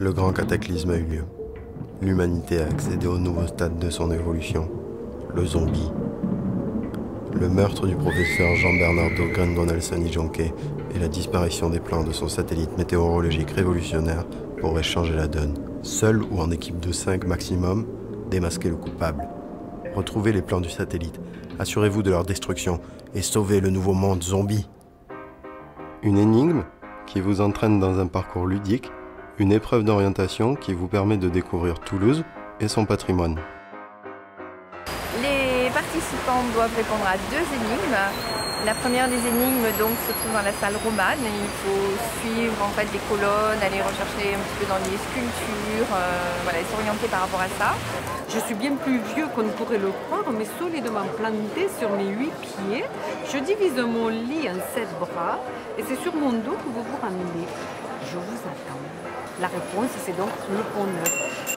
Le grand cataclysme a eu lieu. L'humanité a accédé au nouveau stade de son évolution, le zombie. Le meurtre du professeur Jean-Bernardo Grandonelson Ijonke et la disparition des plans de son satellite météorologique révolutionnaire pourraient changer la donne. Seul ou en équipe de 5 maximum, démasquez le coupable. Retrouvez les plans du satellite, assurez-vous de leur destruction et sauvez le nouveau monde zombie. Une énigme qui vous entraîne dans un parcours ludique, une épreuve d'orientation qui vous permet de découvrir Toulouse et son patrimoine. Les participants doivent répondre à deux énigmes. La première des énigmes donc se trouve dans la salle romane. Il faut suivre en fait des colonnes, aller rechercher un petit peu dans les sculptures, euh, voilà, s'orienter par rapport à ça. Je suis bien plus vieux qu'on ne pourrait le croire, mais solidement planté sur mes huit pieds. Je divise mon lit en sept bras et c'est sur mon dos que vous vous ramenez. Je vous attends. La réponse, c'est donc le pont neuf.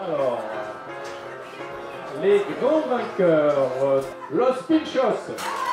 Alors, les grands vainqueurs, Los Pinchos.